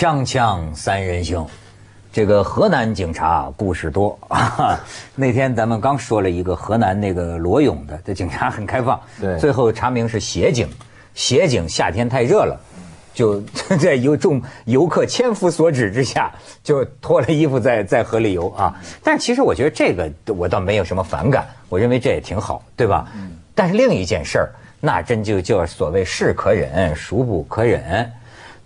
锵锵三人行，这个河南警察故事多啊。那天咱们刚说了一个河南那个罗勇的，这警察很开放，对最后查明是协警，协警夏天太热了。就 在游众游客千夫所指之下，就脱了衣服在在河里游啊。但是其实我觉得这个我倒没有什么反感，我认为这也挺好，对吧？但是另一件事儿，那真就叫所谓是可忍，孰不可忍。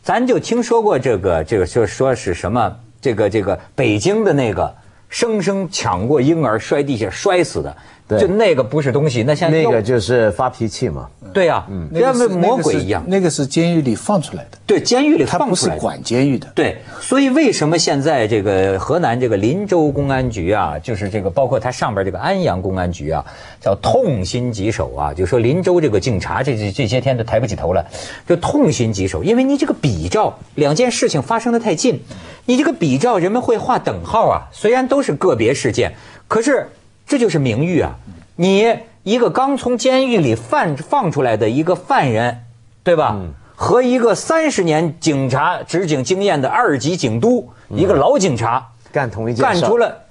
咱就听说过这个这个，就说是什么这个这个北京的那个生生抢过婴儿摔地下摔死的，对就那个不是东西，那现在那个就是发脾气嘛。对呀、嗯，像是魔鬼一样。那个是监狱里放出来的，对，监狱里他放出来的。不是管监狱的。对，所以为什么现在这个河南这个林州公安局啊，就是这个包括它上边这个安阳公安局啊，叫痛心疾首啊，就说林州这个警察这这这些天都抬不起头来，就痛心疾首，因为你这个比照两件事情发生的太近，你这个比照人们会画等号啊，虽然都是个别事件，可是这就是名誉啊，你一个刚从监狱里放放出来的一个犯人，对吧？和一个三十年警察执警经验的二级警督，一个老警察干同一件事儿干出了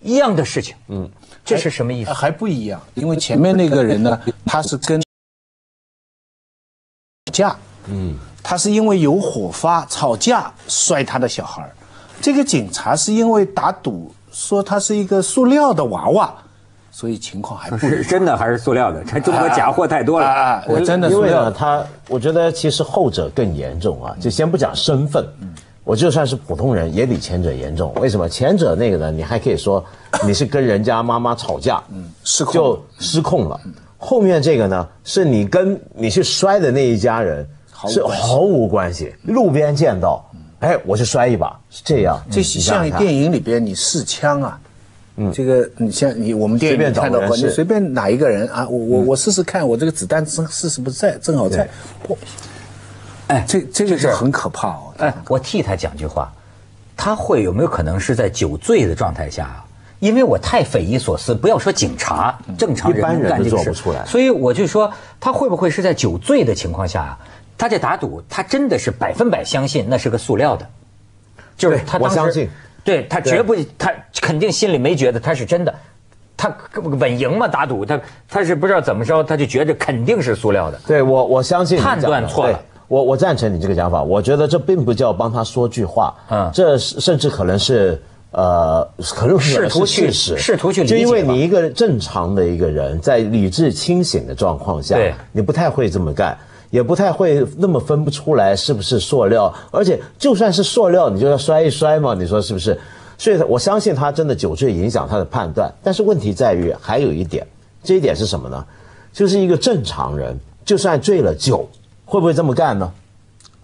一样的事情，嗯，这是什么意思？还不一样，因为前面那个人呢，他是跟架，嗯，他是因为有火发吵架摔他的小孩儿。这个警察是因为打赌说他是一个塑料的娃娃，所以情况还不是真的还是塑料的？这中国假货太多了。啊，我真的因为呢。他我觉得其实后者更严重啊。就先不讲身份，我就算是普通人，也比前者严重。为什么？前者那个呢，你还可以说你是跟人家妈妈吵架，失控就失控了。后面这个呢，是你跟你去摔的那一家人是毫无关系，路边见到，哎，我去摔一把，是这样。这像电影里边你试枪啊，嗯，这个你像你我们电影看到过，你随便哪一个人啊，我我我试试看，我这个子弹正是是不是在，正好在，砰哎。这这个是是很可怕哦。哎，我替他讲句话，他会有没有可能是在酒醉的状态下啊？因为我太匪夷所思，不要说警察，正常人一般人都能干这个事做不出来。所以我就说，他会不会是在酒醉的情况下啊？他这打赌，他真的是百分百相信那是个塑料的，就是他当时我相信，对他绝不，他肯定心里没觉得他是真的。他稳赢嘛，打赌他他是不知道怎么着，他就觉得肯定是塑料的。对我，我相信判断错了我我赞成你这个讲法，我觉得这并不叫帮他说句话，嗯嗯，这甚至可能是呃，可能试图去是事实，试图去理就因为你一个正常的一个人在理智清醒的状况下对，你不太会这么干。也不太会那么分不出来是不是塑料，而且就算是塑料，你就要摔一摔嘛，你说是不是？所以我相信他真的酒醉影响他的判断，但是问题在于还有一点，这一点是什么呢？就是一个正常人，就算醉了酒，会不会这么干呢？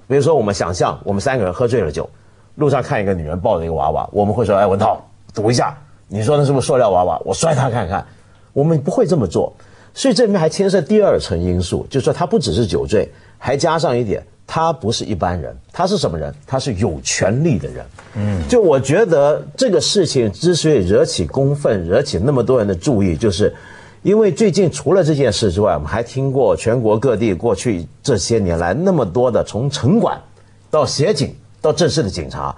比如说，我们想象我们三个人喝醉了酒，路上看一个女人抱着一个娃娃，我们会说：“哎，文涛，赌一下，你说那是不是塑料娃娃？我摔她看看。”我们不会这么做，所以这里面还牵涉第二层因素，就是说他不只是酒醉，还加上一点，他不是一般人，他是什么人？他是有权利的人。嗯，就我觉得这个事情之所以惹起公愤，惹起那么多人的注意，就是。因为最近除了这件事之外，我们还听过全国各地过去这些年来那么多的从城管到协警到正式的警察，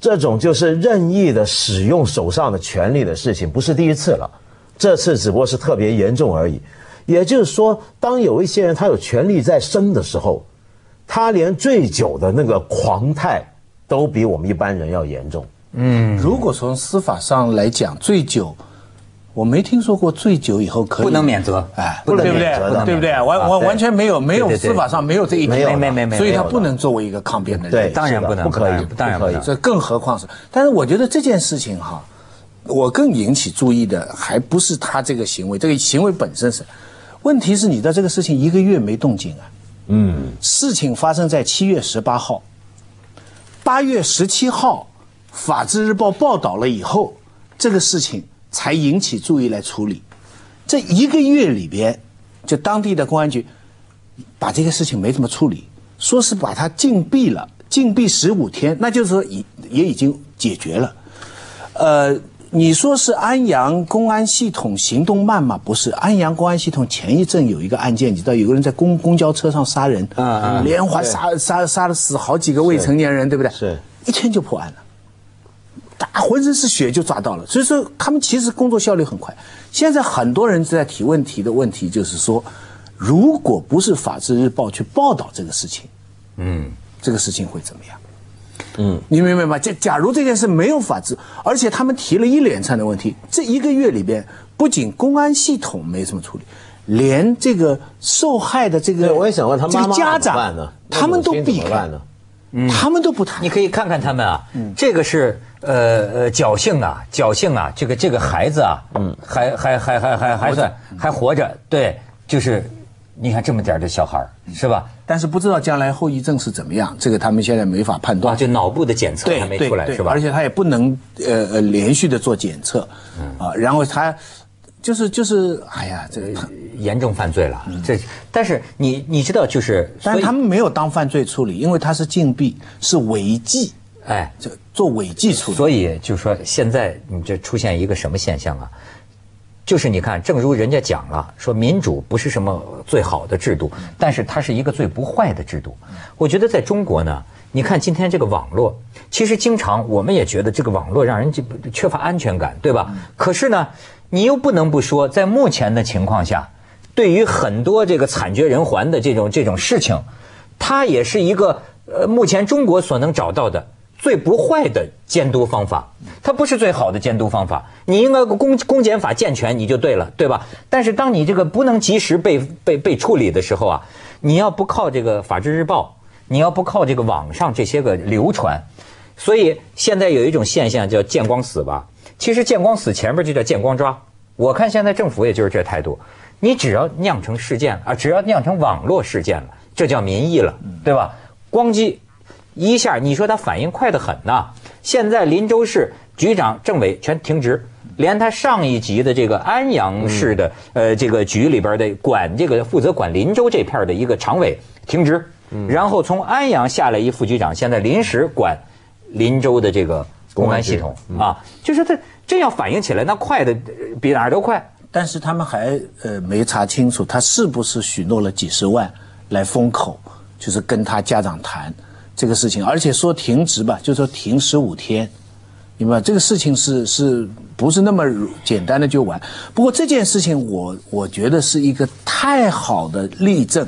这种就是任意的使用手上的权力的事情，不是第一次了。这次只不过是特别严重而已。也就是说，当有一些人他有权力在身的时候，他连醉酒的那个狂态都比我们一般人要严重。嗯如果从司法上来讲，醉酒，我没听说过醉酒以后可以不能免责哎，不能对不免责的对？对不对？完完完全没有没有司法上没有这一条，没没没没所以他不能作为一个抗辩的人。对当然不能，不可以当然不可以。这更何况是，但是我觉得这件事情哈，我更引起注意的还不是他这个行为，这个行为本身是，问题是你的这个事情一个月没动静啊。嗯，事情发生在七月十八号，八月十七号，《法制日报》报道了以后，这个事情才引起注意来处理。这一个月里边，就当地的公安局把这个事情没怎么处理，说是把他禁闭了，禁闭十五天，那就是说已也已经解决了。呃，你说是安阳公安系统行动慢吗？不是，安阳公安系统前一阵有一个案件，你知道有个人在公公交车上杀人，啊嗯连环杀杀杀了死好几个未成年人，对不对？是，一天就破案了。打浑身是血就抓到了，所以说他们其实工作效率很快。现在很多人在提问题的问题就是说，如果不是《法制日报》去报道这个事情，嗯，这个事情会怎么样？嗯，你明白吗？假假如这件事没有法治，而且他们提了一连串的问题，这一个月里边，不仅公安系统没什么处理，连这个受害的这个，对我也想问他这妈妈个家长怎么办呢？他们都怎么办呢？他们都不谈你。可以看看他们啊，这个是呃呃侥幸啊，侥幸啊，这个这个孩子啊，嗯，还还还还还还算还活着，对，就是你看这么点儿的小孩儿是吧？但是不知道将来后遗症是怎么样，这个他们现在没法判断啊，。就脑部的检测还没出来是吧而？且他也不能呃呃连续的做检测，嗯啊，然后他就是就是哎呀，这个，严重犯罪了，这但是你你知道就是，但是他们没有当犯罪处理，因为他是禁闭，是违纪，哎，这做违纪处理。所以就说现在你这出现一个什么现象啊？就是你看，正如人家讲了，说民主不是什么最好的制度，但是它是一个最不坏的制度。我觉得在中国呢，你看今天这个网络，其实经常我们也觉得这个网络让人就缺乏安全感，对吧？可是呢，你又不能不说，在目前的情况下，对于很多这个惨绝人寰的这种这种事情，它也是一个呃目前中国所能找到的最不坏的监督方法。它不是最好的监督方法，你应该公公检法健全你就对了，对吧？但是当你这个不能及时被被被处理的时候啊，你要不靠这个《法制日报》，你要不靠这个网上这些个流传，所以现在有一种现象叫“见光死”吧。其实“见光死”前面就叫“见光抓”。我看现在政府也就是这态度，你只要酿成事件啊，只要酿成网络事件了，这叫民意了，对吧？光机一下，你说他反应快得很呐。现在林州市局长、政委全停职，连他上一级的这个安阳市的、呃这个局里边的管这个负责管林州这片儿的一个常委停职，然后从安阳下来一副局长，现在临时管林州的这个公安系统啊，就是他这样反应起来，那快的呃比哪儿都快。但是他们还呃没查清楚他是不是许诺了几十万来封口，就是跟他家长谈这个事情，而且说停职吧，就说停十五天，明白？这个事情是是不是那么简单的就完？不过这件事情我我觉得是一个太好的例证，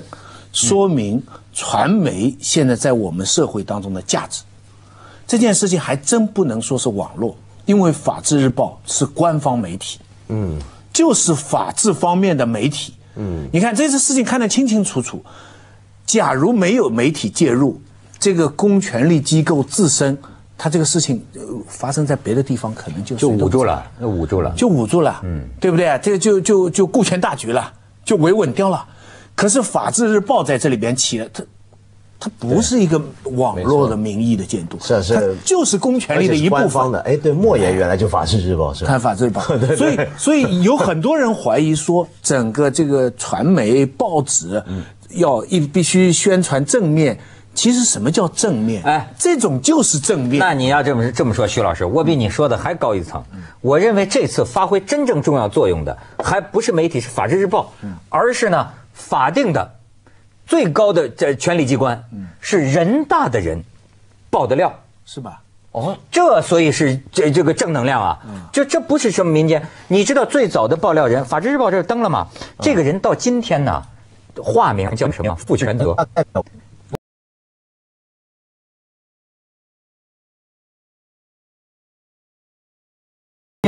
说明传媒现在在我们社会当中的价值。这件事情还真不能说是网络，因为《法制日报》是官方媒体，嗯，就是法制方面的媒体，嗯，你看这次事情看得清清楚楚。假如没有媒体介入，这个公权力机构自身，它这个事情、呃发生在别的地方，可能就就捂住了，就捂住了。就捂住了，嗯，对不对？这个就就就顾全大局了，就维稳掉了。可是《法制日报》在这里边起了，它它不是一个网络的民意的监督，是啊是就是公权力的一部分。方的。哎，对，莫言原来就《法制日报》是吧？看法制日报 所以所以有很多人怀疑说，整个这个传媒报纸要一必须宣传正面。其实什么叫正面？哎哎，这种就是正面。那你要这么这么说，徐老师，我比你说的还高一层。我认为这次发挥真正重要作用的，还不是媒体，是《法制日报》，而是呢法定的最高的这权力机关，是人大的人报的料。是吧？哦，这所以是这这个正能量啊，这这不是什么民间。你知道最早的爆料人，《法制日报》这儿登了吗？这个人到今天呢，化名叫什么？傅全德。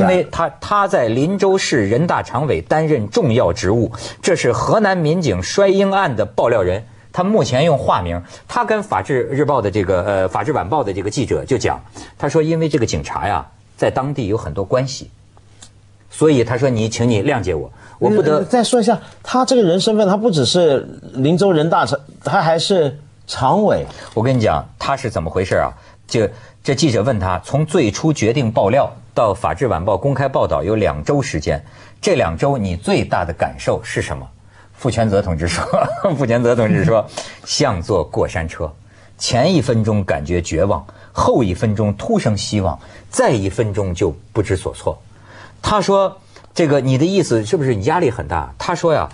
为他他在林州市人大常委担任重要职务，这是河南民警摔婴案的爆料人。他目前用化名，他跟《法制日报》的这个呃《法制晚报》的这个记者就讲，他说因为这个警察呀，在当地有很多关系，所以他说你请你谅解我，我不呃得再说一下，他这个人身份，他不只是林州人大常，他还是常委。我跟你讲，他是怎么回事啊？这这记者问他，从最初决定爆料到《法制晚报》公开报道有两周时间，这两周你最大的感受是什么？傅全泽同志说，傅全泽同志说，像坐过山车，前一分钟感觉绝望，后一分钟突生希望，再一分钟就不知所措。他说这个你的意思是不是你压力很大？他说呀，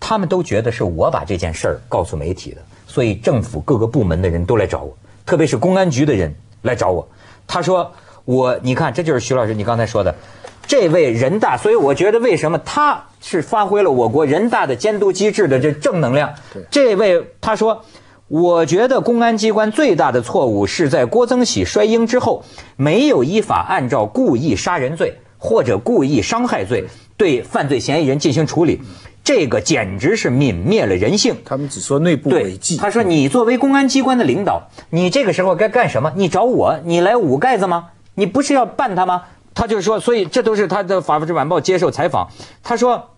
他们都觉得是我把这件事儿告诉媒体的，所以政府各个部门的人都来找我，特别是公安局的人来找我。他说我你看这就是徐老师你刚才说的。这位人大，所以我觉得为什么他是发挥了我国人大的监督机制的这正能量？这位他说，我觉得公安机关最大的错误是在郭增喜摔婴之后，没有依法按照故意杀人罪或者故意伤害罪对犯罪嫌疑人进行处理，这个简直是泯灭了人性。他们只说内部违纪。他说你作为公安机关的领导，你这个时候该干什么？你找我，你来捂盖子吗？你不是要办他吗？他就说，所以这都是他的《法制晚报》接受采访。他说，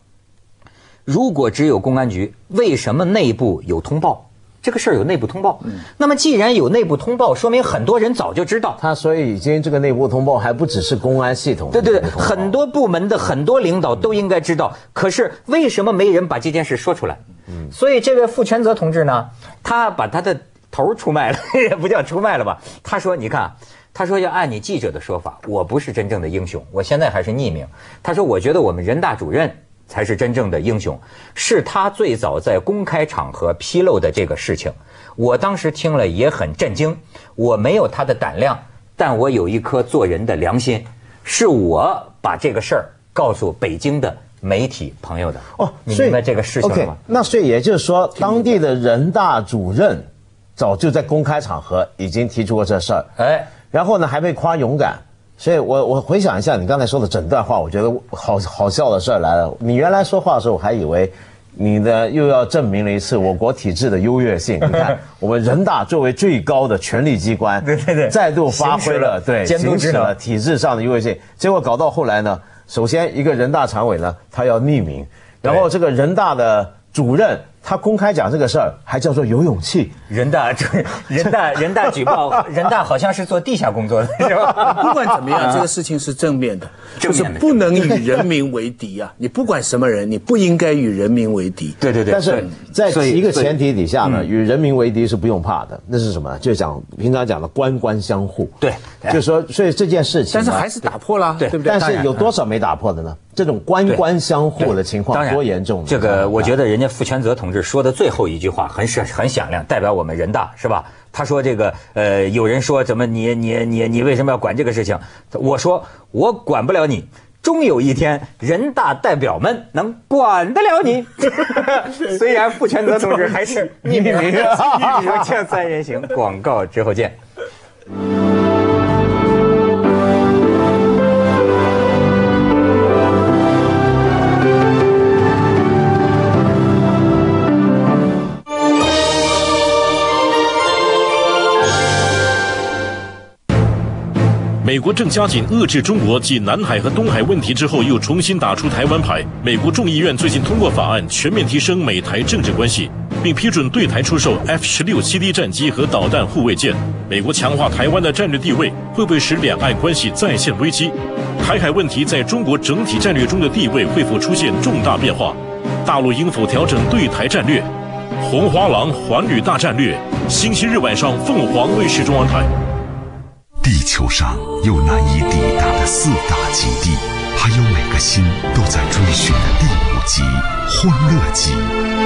如果只有公安局，为什么内部有通报？这个事儿有内部通报。那么既然有内部通报，说明很多人早就知道。他所以已经这个内部通报还不只是公安系统。对对对，很多部门的很多领导都应该知道。可是为什么没人把这件事说出来？嗯。所以这位傅全泽同志呢，他把他的头出卖了，也不叫出卖了吧？他说：“你看。”他说：“要按你记者的说法，我不是真正的英雄，我现在还是匿名。”他说：“我觉得我们人大主任才是真正的英雄，是他最早在公开场合披露的这个事情。我当时听了也很震惊，我没有他的胆量，但我有一颗做人的良心，是我把这个事儿告诉北京的媒体朋友的。哦，你明白这个事情了吗？那所以也就是说，当地的人大主任早就在公开场合已经提出过这事儿。哎。然后呢，还被夸勇敢，所以我我回想一下你刚才说的整段话，我觉得好好笑的事儿来了。你原来说话的时候，我还以为你的又要证明了一次我国体制的优越性。你看，我们人大作为最高的权力机关，对对对，再度发挥了对监督了体制上的优越性。结果搞到后来呢，首先一个人大常委呢，他要匿名，然后这个人大的主任。他公开讲这个事儿，还叫做有勇气。人大这 人大人大举报，人大好像是做地下工作的，是吧？不管怎么样，这个事情是正面的，就是不能与人民为敌啊！你不管什么人，你不应该与人民为敌。对对对。但是在一个前提底下呢，与人民为敌是不用怕的。那是什么？就讲平常讲的官官相护。对，就是说，所以这件事情，但是还是打破了，对不对？但是有多少没打破的呢？这种官官相护的情况多严重？这个我觉得人家傅全泽同志说的最后一句话很是很响亮，代表我们人大是吧？他说这个呃，有人说怎么你你你你为什么要管这个事情？我说我管不了你，终有一天人大代表们能管得了你。虽然傅全泽同志还是匿名，一说见三人行，广告之后见。美国正加紧遏制中国继南海和东海问题之后，又重新打出台湾牌。美国众议院最近通过法案，全面提升美台政治关系，并批准对台出售 F 十六 CD 战机和导弹护卫舰。美国强化台湾的战略地位，会不会使两岸关系再现危机？台海问题在中国整体战略中的地位会否出现重大变化？大陆应否调整对台战略？红花郎环旅大战略，星期日晚上凤凰卫视中文台。地球上有难以抵达的四大极地，还有每个心都在追寻的第五极——欢乐极。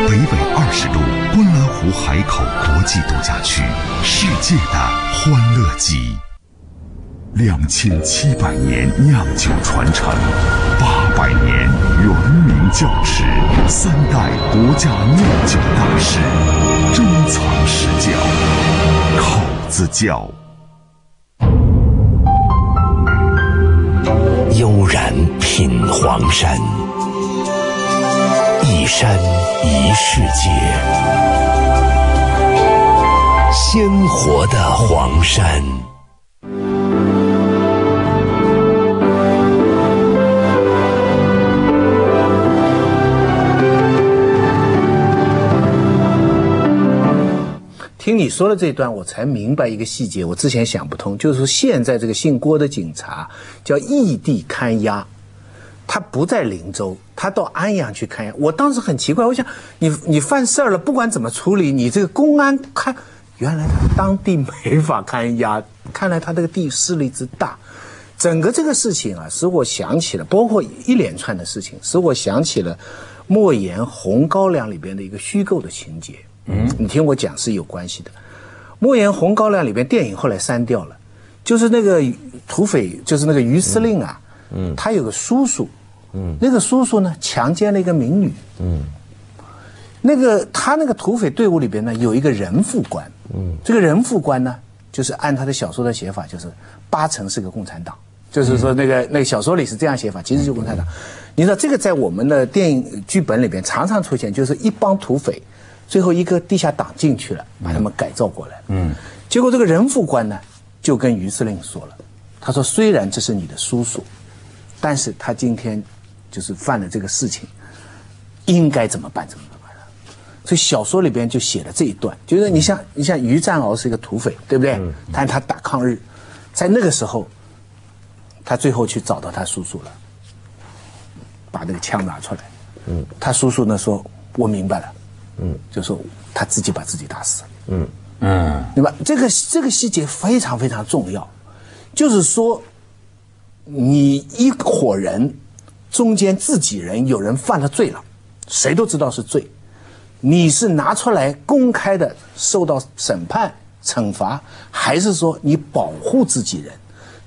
北纬二十度，观澜湖海口国际度假区，世界的欢乐极。两千七百年酿酒传承，八百年原名窖池，三代国家酿酒大师，珍藏实窖，口子窖。悠然品黄山，一山一世界，鲜活的黄山。听你说的这段，我才明白一个细节，我之前想不通，就是说现在这个姓郭的警察叫异地看押，他不在林州，他到安阳去看押。我当时很奇怪，我想你你犯事儿了，不管怎么处理，你这个公安看，原来当地没法看押，看来他这个地势力之大。整个这个事情啊，使我想起了，包括一连串的事情，使我想起了莫言《红高粱》里边的一个虚构的情节。嗯，你听我讲是有关系的。莫言《红高粱》里边电影后来删掉了，就是那个土匪，就是那个于司令啊，嗯，他有个叔叔，嗯，那个叔叔呢强奸了一个民女，嗯，那个他那个土匪队伍里边呢有一个人副官，嗯，这个人副官呢就是按他的小说的写法，就是八成是个共产党。就是说，那个那个小说里是这样写法，其实就共产党。你知道这个在我们的电影剧本里边常常出现，就是一帮土匪，最后一个地下党进去了，把他们改造过来。嗯，结果这个人副官呢，就跟于司令说了，他说：“虽然这是你的叔叔，但是他今天就是犯了这个事情，应该怎么办？怎么办？”所以小说里边就写了这一段，就是你像你像于占鳌是一个土匪，对不对？但他打抗日，在那个时候。他最后去找到他叔叔了，把那个枪拿出来。嗯，他叔叔呢说：“我明白了。”嗯，就说他自己把自己打死了。嗯嗯，对吧？这个这个细节非常非常重要，就是说，你一伙人中间自己人有人犯了罪了，谁都知道是罪，你是拿出来公开的受到审判惩罚，还是说你保护自己人？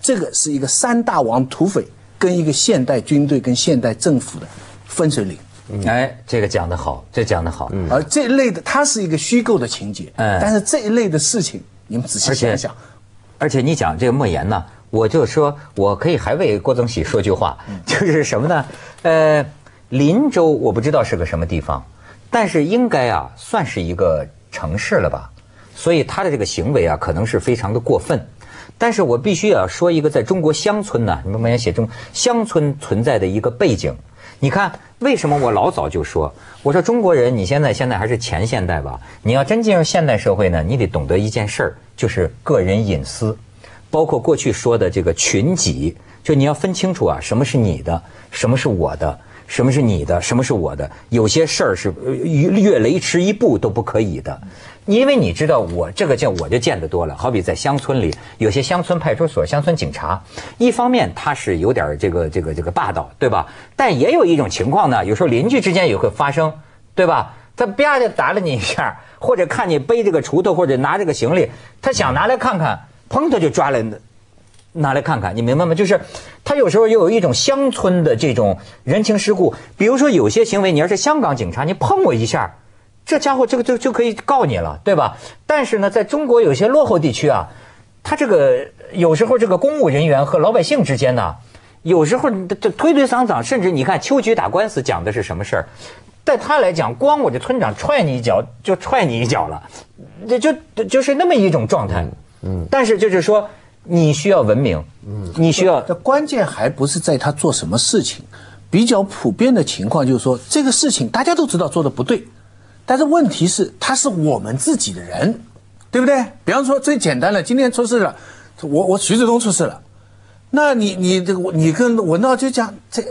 这个是一个三大王土匪跟一个现代军队跟现代政府的分水岭。哎，这个讲得好，这讲得好。而这一类的，它是一个虚构的情节。嗯，但是这一类的事情，你们仔细想想。而且你讲这个莫言呢，我就说我可以还为郭增喜说句话，就是什么呢？呃，林州我不知道是个什么地方，但是应该啊算是一个城市了吧？所以他的这个行为啊，可能是非常的过分。但是我必须要说一个在中国乡村呢，你们莫言写中乡村存在的一个背景。你看，为什么我老早就说，我说中国人，你现在现在还是前现代吧？你要真进入现代社会呢，你得懂得一件事儿，就是个人隐私，包括过去说的这个群己，就你要分清楚啊，什么是你的，什么是我的，什么是你的，什么是我的。有些事儿是越雷池一步都不可以的。因为你知道我这个见我就见得多了，好比在乡村里，有些乡村派出所、乡村警察，一方面他是有点这个这个这个霸道，对吧？但也有一种情况呢，有时候邻居之间也会发生，对吧？他啪就打了你一下，或者看你背这个锄头或者拿这个行李，他想拿来看看，砰他就抓来拿来看看，你明白吗？就是他有时候又有一种乡村的这种人情世故，比如说有些行为，你要是香港警察，你碰我一下。这家伙这个就就可以告你了，对吧？但是呢，在中国有些落后地区啊，他这个有时候这个公务人员和老百姓之间呢，有时候这推推搡搡，甚至你看秋菊打官司讲的是什么事儿？在他来讲，光我这村长踹你一脚就踹你一脚了，这就就是那么一种状态。嗯，但是就是说，你需要文明，嗯，你需要。这关键还不是在他做什么事情，比较普遍的情况就是说，这个事情大家都知道做的不对。但是问题是，他是我们自己的人，对不对？比方说最简单的，今天出事了，我我徐志东出事了，那你你这个你跟文道就讲这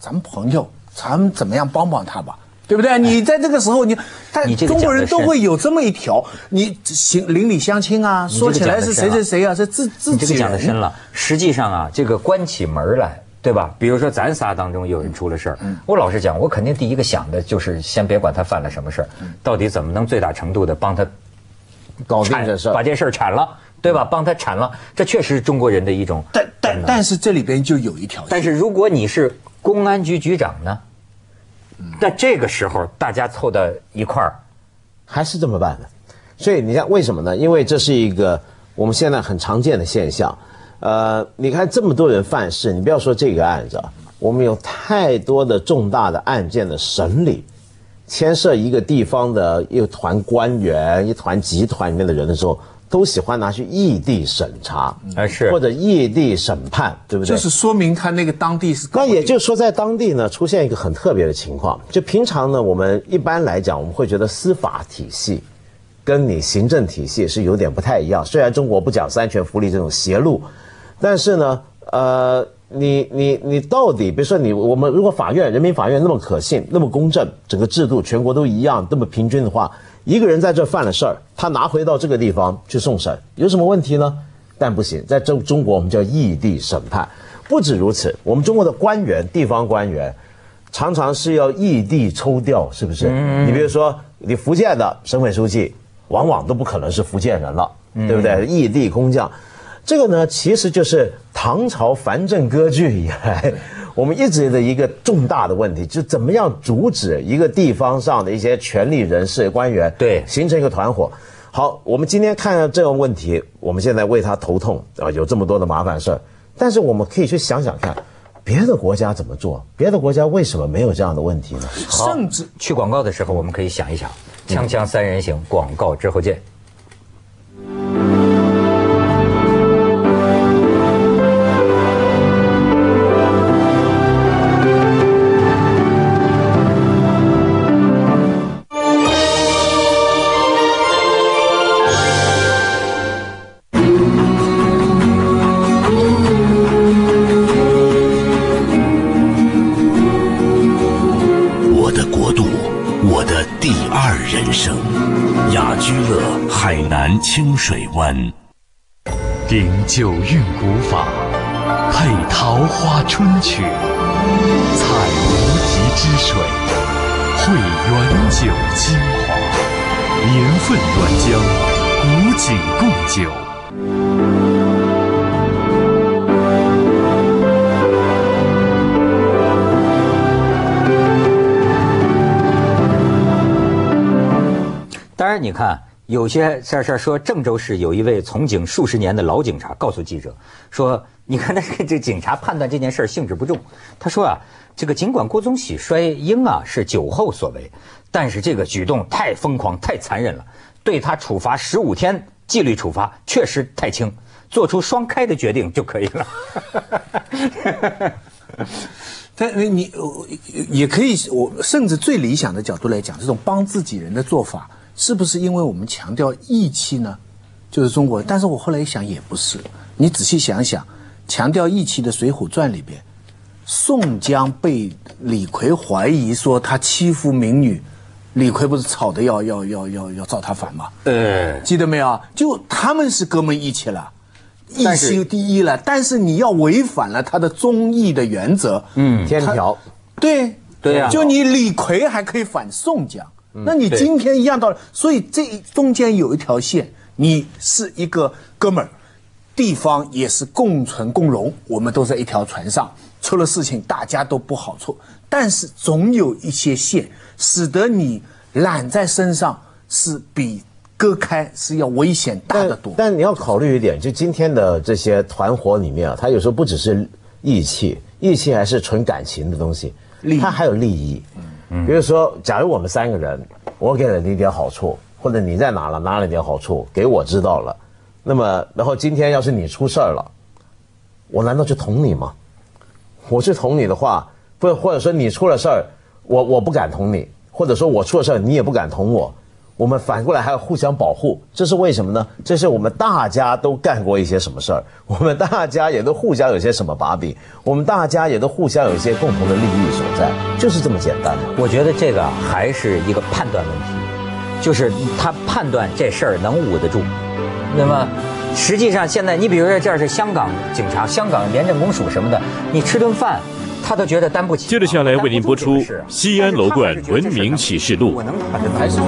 咱们朋友，咱们怎么样帮帮他吧，对不对？你在这个时候，你他中国人都会有这么一条，你行邻里乡亲啊，说起来是谁谁谁啊，是自自己。讲的深了，实际上啊，这个关起门来。对吧？比如说咱仨当中有人出了事儿，我老实讲，我肯定第一个想的就是先别管他犯了什么事儿，到底怎么能最大程度的帮他搞定这事儿，把这事儿铲了，对吧？帮他铲了，这确实是中国人的一种。但但但是这里边就有一条，但是如果你是公安局局长呢？那这个时候大家凑到一块儿，还是这么办的。所以你看为什么呢？因为这是一个我们现在很常见的现象。呃，你看这么多人犯事，你不要说这个案子，我们有太多的重大的案件的审理，牵涉一个地方的一团官员、一团集团里面的人的时候，都喜欢拿去异地审查，哎是，或者异地审判，对不对？就是说明他那个当地是。那也就是说，在当地呢，出现一个很特别的情况，就平常呢，我们一般来讲，我们会觉得司法体系跟你行政体系是有点不太一样。虽然中国不讲三权分立这种邪路。但是呢，呃，你你你到底，比如说你我们如果法院人民法院那么可信，那么公正，整个制度全国都一样，那么平均的话，一个人在这犯了事儿，他拿回到这个地方去送审，有什么问题呢？但不行，在中中国我们叫异地审判。不止如此，我们中国的官员、地方官员常常是要异地抽调，是不是？你比如说，你福建的省委书记，往往都不可能是福建人了，对不对？异地空降，这个呢，其实就是唐朝藩镇割据以来，我们一直的一个重大的问题，就怎么样阻止一个地方上的一些权力人士、官员对形成一个团伙。好，我们今天看到这个问题，我们现在为他头痛啊，有这么多的麻烦事儿。但是我们可以去想想看，别的国家怎么做？别的国家为什么没有这样的问题呢？好甚至去广告的时候，我们可以想一想，锵锵三人行，广告之后见。清水湾。顶九韵古法，配桃花春曲，采无极之水，汇原酒精华，年份原浆，古井贡酒。当然，你看有些事儿事儿说，郑州市有一位从警数十年的老警察告诉记者说：“你看那个这警察判断这件事儿性质不重。他说啊，这个尽管郭宗喜摔婴啊是酒后所为，但是这个举动太疯狂、太残忍了，对他处罚十五天纪律处罚确实太轻，做出双开的决定就可以了。但你也可以，我甚至最理想的角度来讲，这种帮自己人的做法，是不是因为我们强调义气呢？就是中国，但是我后来一想也不是。你仔细想想，强调义气的《水浒传》里边，宋江被李逵怀疑说他欺负民女，李逵不是吵得要要要要要造他反吗？呃，记得没有？就他们是哥们义气了，义气第一了。但是你要违反了他的忠义的原则，嗯，天条，对对呀就你李逵还可以反宋江，那你今天一样道理。所以这中间有一条线，你是一个哥们儿，地方也是共存共荣，我们都在一条船上，出了事情大家都不好处，但是总有一些线，使得你揽在身上是比割开是要危险大得多。但你要考虑一点，就今天的这些团伙里面啊，它有时候不只是义气，义气还是纯感情的东西利，益它还有利益。比如说，假如我们三个人，我给了你一点好处，或者你在哪了拿了点好处，给我知道了，那么然后今天要是你出事了，我难道就捅你吗？我去捅你的话，不或者说你出了事儿，我我不敢捅你，或者说我出了事儿你也不敢捅我，我们反过来还要互相保护，这是为什么呢？这是我们大家都干过一些什么事儿，我们大家也都互相有些什么把柄，我们大家也都互相有一些共同的利益所在，就是这么简单。我觉得这个还是一个判断问题，就是他判断这事儿能捂得住。那么，实际上现在你比如说这儿是香港警察、香港廉政公署什么的，你吃顿饭，他都觉得担不起。接着下来为您播出西安楼冠文明启示录我能把这还是。